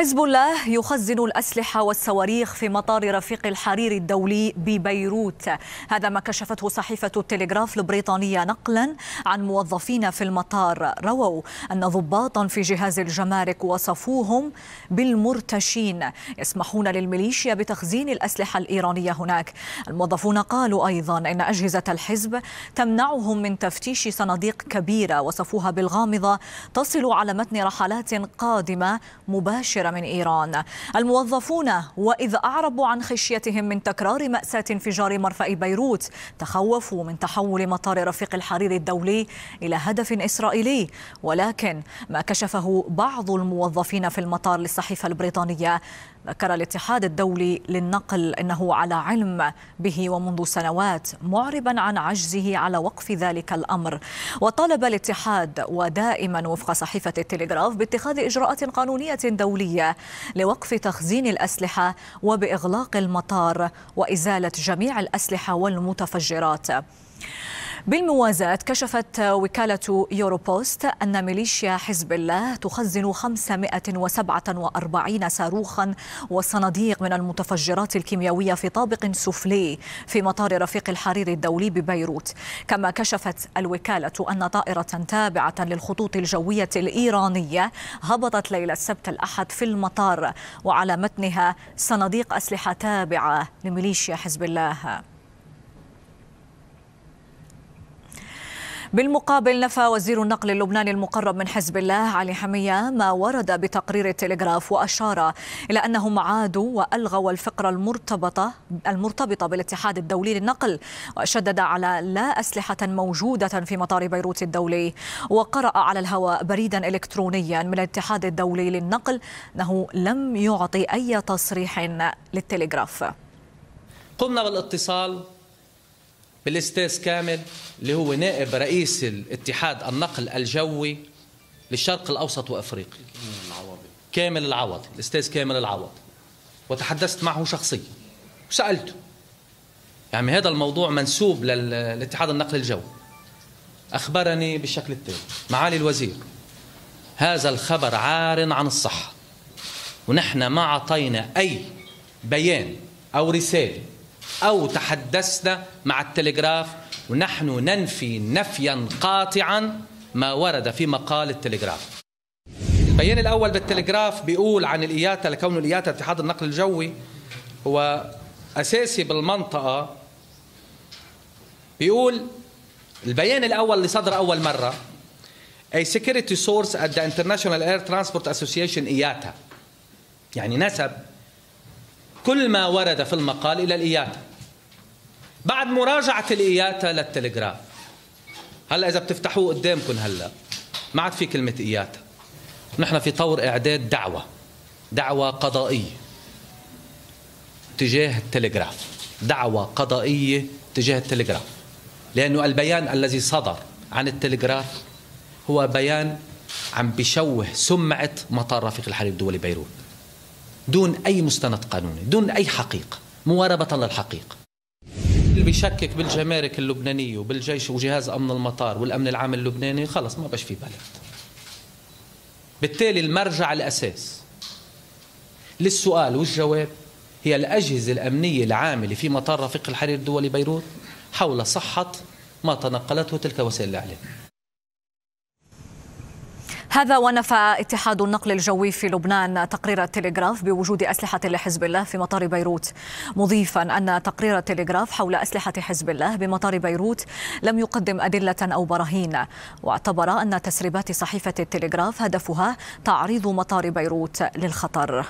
حزب الله يخزن الأسلحة والصواريخ في مطار رفيق الحرير الدولي ببيروت. هذا ما كشفته صحيفة التلغراف البريطانية نقلا عن موظفين في المطار. رووا أن ضباطا في جهاز الجمارك وصفوهم بالمرتشين. يسمحون للميليشيا بتخزين الأسلحة الإيرانية هناك. الموظفون قالوا أيضا أن أجهزة الحزب تمنعهم من تفتيش صناديق كبيرة وصفوها بالغامضة تصل على متن رحلات قادمة مباشرة. من إيران. الموظفون وإذ أعربوا عن خشيتهم من تكرار مأساة انفجار مرفأ بيروت تخوفوا من تحول مطار رفيق الحرير الدولي إلى هدف إسرائيلي. ولكن ما كشفه بعض الموظفين في المطار للصحيفة البريطانية ذكر الاتحاد الدولي للنقل إنه على علم به ومنذ سنوات معربا عن عجزه على وقف ذلك الأمر. وطالب الاتحاد ودائما وفق صحيفة التلغراف باتخاذ إجراءات قانونية دولية لوقف تخزين الأسلحة وبإغلاق المطار وإزالة جميع الأسلحة والمتفجرات. بالموازاة كشفت وكالة يوروبوست أن ميليشيا حزب الله تخزن 547 صاروخا وصناديق من المتفجرات الكيميائية في طابق سفلي في مطار رفيق الحرير الدولي ببيروت. كما كشفت الوكالة أن طائرة تابعة للخطوط الجوية الإيرانية هبطت ليلة السبت الأحد في المطار وعلى متنها صناديق أسلحة تابعة لميليشيا حزب الله. بالمقابل نفى وزير النقل اللبناني المقرب من حزب الله علي حمية ما ورد بتقرير التلغراف وأشار إلى أنهم عادوا وألغوا الفقرة المرتبطة المرتبطة بالاتحاد الدولي للنقل وشدد على لا أسلحة موجودة في مطار بيروت الدولي وقرأ على الهواء بريدا إلكترونيا من الاتحاد الدولي للنقل أنه لم يعطي أي تصريح للتلغراف. قمنا بالإتصال بالاستاذ كامل اللي هو نائب رئيس الاتحاد النقل الجوي للشرق الأوسط وأفريقيا. كامل العوض الأستاذ كامل العوض. وتحدثت معه شخصيا. وسالته يعني هذا الموضوع منسوب للاتحاد النقل الجوي. أخبرني بالشكل التالي. معالي الوزير هذا الخبر عار عن الصحة. ونحن ما أعطينا أي بيان أو رسالة أو تحدثنا مع التلغراف ونحن ننفي نفيا قاطعا ما ورد في مقال التلغراف. البيان الأول بالتلغراف بيقول عن الإياتا لكون الإياتا اتحاد النقل الجوي هو أساسي بالمنطقة. بيقول البيان الأول اللي صدر أول مرة A security source at the International Air Transport Association IATA يعني نسب كل ما ورد في المقال إلى الإياتا بعد مراجعة الإياتا للتلغراف هلا إذا بتفتحوه قدامكم هلا ما عاد في كلمة إياتا نحن في طور إعداد دعوة دعوة قضائية تجاه التلغراف دعوة قضائية تجاه التلغراف لأنه البيان الذي صدر عن التلغراف هو بيان عم بيشوه سمعة مطار رفيق الحرير الدولي بيروت. دون أي مستند قانوني دون أي حقيقة مواربة للحقيقة. اللي بيشكك بالجمارك اللبنانية وبالجيش وجهاز أمن المطار والأمن العام اللبناني خلص ما بش في بلد. بالتالي المرجع الأساس للسؤال والجواب هي الأجهزة الأمنية العاملة في مطار رفيق الحرير الدولي بيروت حول صحة ما تنقلته تلك وسائل الإعلام. هذا ونفى اتحاد النقل الجوي في لبنان تقرير التلغراف بوجود أسلحة لحزب الله في مطار بيروت. مضيفا أن تقرير التلغراف حول أسلحة حزب الله بمطار بيروت لم يقدم أدلة أو براهين. واعتبر أن تسريبات صحيفة التلغراف هدفها تعريض مطار بيروت للخطر.